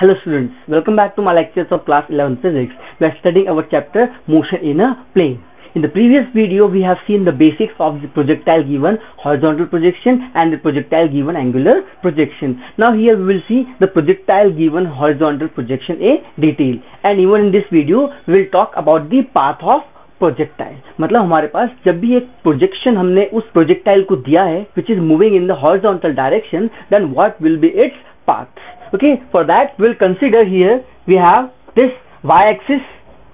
Hello students, welcome back to my lectures of class 11 physics. We are studying our chapter motion in a plane. In the previous video, we have seen the basics of the projectile given horizontal projection and the projectile given angular projection. Now here we will see the projectile given horizontal projection in detail. And even in this video, we will talk about the path of projectile मतलब हमारे पास जब भी एक projection हमने उस projectile को दिया है which is moving in the horizontal direction then what will be its path okay for that we'll consider here we have this y-axis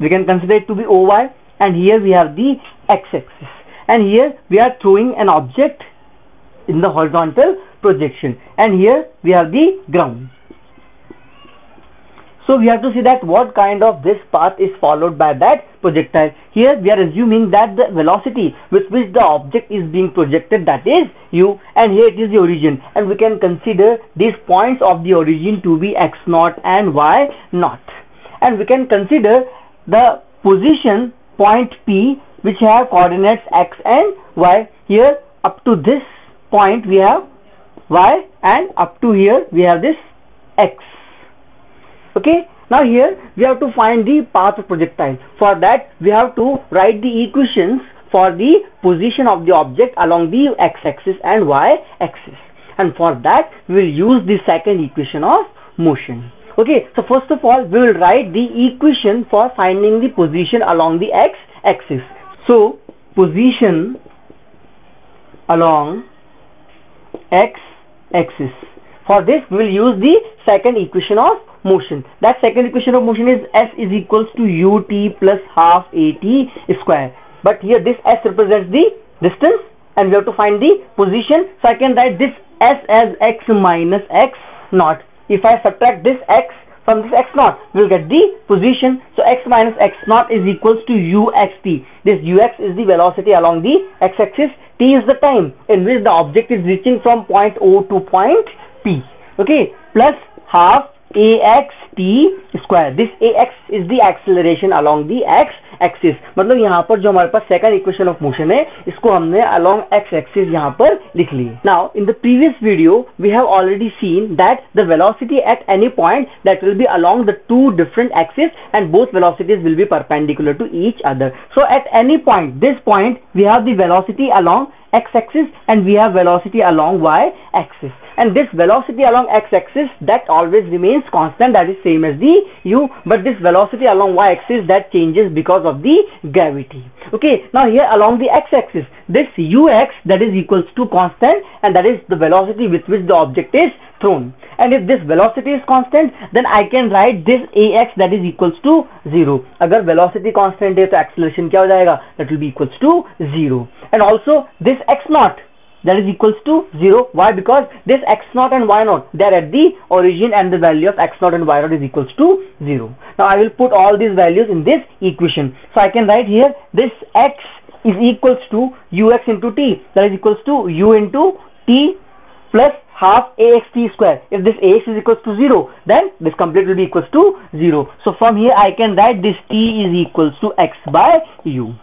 we can consider it to be oy and here we have the x-axis. And here we are throwing an object in the horizontal projection. And here we have the ground so we have to see that what kind of this path is followed by that projectile. Here we are assuming that the velocity with which the object is being projected that is u and here it is the origin and we can consider these points of the origin to be x naught and y naught and we can consider the position point P which have coordinates x and y. Here up to this point we have y and up to here we have this x okay? Now here we have to find the path of projectile. For that we have to write the equations for the position of the object along the x-axis and y-axis. And for that we will use the second equation of motion. Okay? So first of all we will write the equation for finding the position along the x-axis. So position along x-axis. For this we will use the second equation of motion. That second equation of motion is S is equals to ut plus half at square. But here this S represents the distance and we have to find the position. So I can write this S as x minus x naught. If I subtract this x from this x naught, we will get the position. So x minus x naught is equals to uxt. This ux is the velocity along the x-axis. t is the time in which the object is reaching from point O to point P. Okay, plus half ax t square. This ax is the acceleration along the x axis मतलब यहाँ पर जो हमारे पास second equation of motion है, इसको हमने along x axis यहाँ पर लिख ली। Now in the previous video we have already seen that the velocity at any point that will be along the two different axis and both velocities will be perpendicular to each other so at any point this point we have the velocity along x-axis and we have velocity along y-axis and this velocity along x-axis that always remains constant that is same as the u but this velocity along y-axis that changes because of the gravity. Okay now here along the x-axis this ux that is equals to constant and that is the velocity with which the object is thrown. And if this velocity is constant then I can write this ax that is equals to 0 agar velocity constant to acceleration kya ho jayega? That will be equals to 0 and also this x naught that is equals to 0 why? Because this x naught and y naught they are at the origin and the value of x naught and y naught is equals to 0 now I will put all these values in this equation. So I can write here this x is equals to ux into t. That is equals to u into t plus half axt square. If this ax is equals to 0 then this complete will be equals to 0 so from here I can write this t is equals to x by u.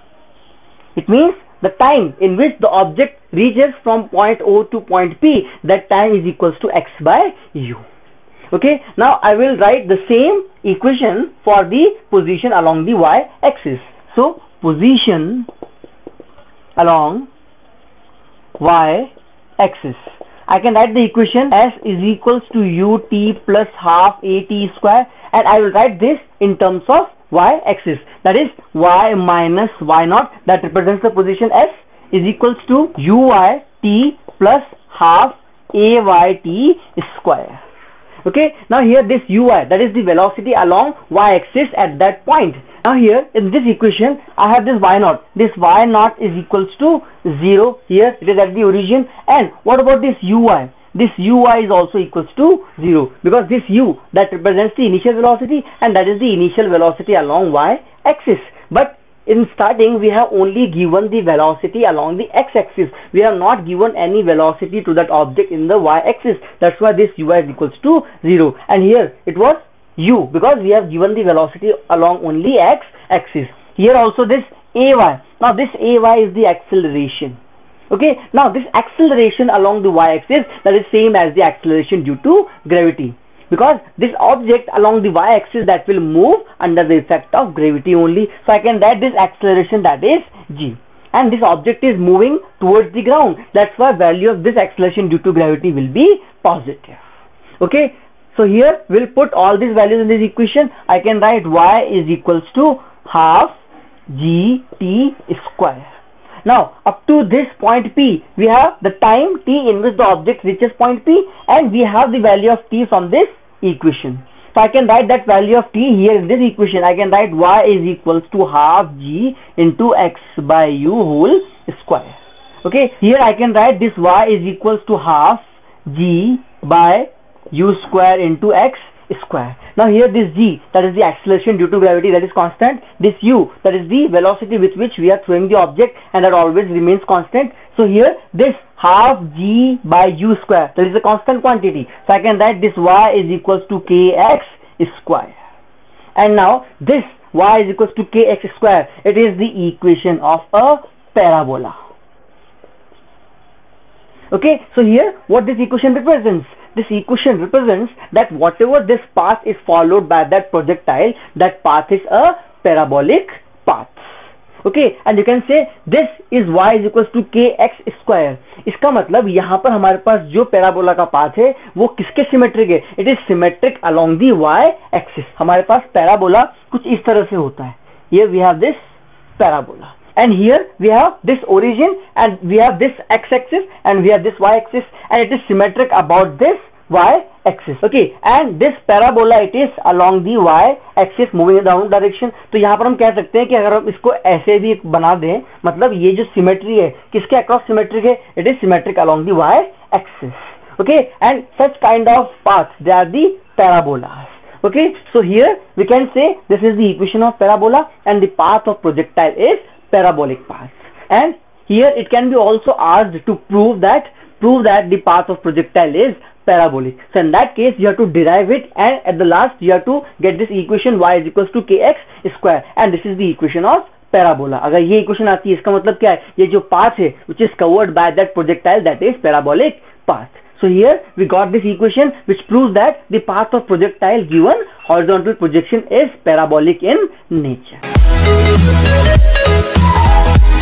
It means the time in which the object reaches from point O to point P that time is equals to x by u. Okay? Now I will write the same equation for the position along the y axis. So position along y axis. I can write the equation s is equals to ut plus half at square and I will write this in terms of y-axis. That is y minus y naught that represents the position s is equals to uy t plus half ayt square. Okay? Now here this uy that is the velocity along y-axis at that point. Now here in this equation i have this y naught. This y naught is equals to 0 here it is at the origin. And what about this uy this uy is also equals to 0 because this u that represents the initial velocity and that is the initial velocity along y axis. But in starting we have only given the velocity along the x-axis we have not given any velocity to that object in the y-axis that's why this uy is equals to 0 and here it was u because we have given the velocity along only x-axis here also this ay now this ay is the acceleration okay now this acceleration along the y-axis that is same as the acceleration due to gravity because this object along the y-axis that will move under the effect of gravity only. So I can write this acceleration that is g. And this object is moving towards the ground. That's why value of this acceleration due to gravity will be positive. Okay. So here we'll put all these values in this equation. I can write y is equals to half g t square. Now up to this point P we have the time t in which the object reaches point P and we have the value of t from this equation. So I can write that value of t here in this equation. I can write y is equals to half g into x by u whole square. Okay, here I can write this y is equals to half g by u square into x square. Now here this g that is the acceleration due to gravity that is constant. This u that is the velocity with which we are throwing the object and that always remains constant. So here this half g by u square that is a constant quantity. So I can write this y is equals to kx square. And now this y is equals to kx square. It is the equation of a parabola. Okay, so here what this equation represents? This equation represents that whatever this path is followed by that projectile that path is a parabolic path okay and you can say this is y is equals to kx square इसका मतलब यहाँ पर हमारे पास जो parabola का path है वो किसके सिमेट्रिक है it is symmetric along the y axis हमारे पास पैराबोला कुछ इस तरह से होता है ये we have this parabola and here we have this origin and we have this x-axis and we have this y-axis and it is symmetric about this y-axis okay and this parabola it is along the y-axis moving in down direction तो यहाँ पर हम कह सकते हैं कि अगर हम इसको ऐसे भी बना दें मतलब ये जो सिमेट्री है किसके अक्रॉस सिमेट्रिक है it is symmetric along the y-axis okay and such kind of paths they are the parabolas okay so here we can say this is the equation of parabola and the path of projectile is parabolic path and here it can be also asked to prove that prove that the path of projectile is parabolic so in that case you have to derive it and at the last you have to get this equation y is equals to kx square and this is the equation of parabola अगर ये equation आती है इसका मतलब क्या है ये जो पाथ है which is covered by that projectile that is parabolic path so here we got this equation which proves that the path of projectile given horizontal projection is parabolic in nature